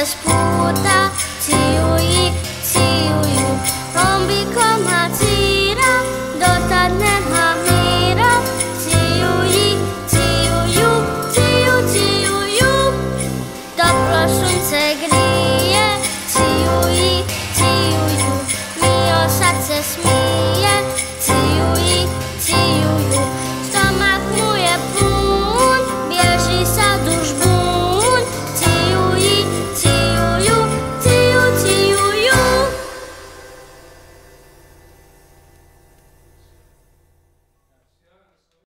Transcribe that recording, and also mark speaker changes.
Speaker 1: just put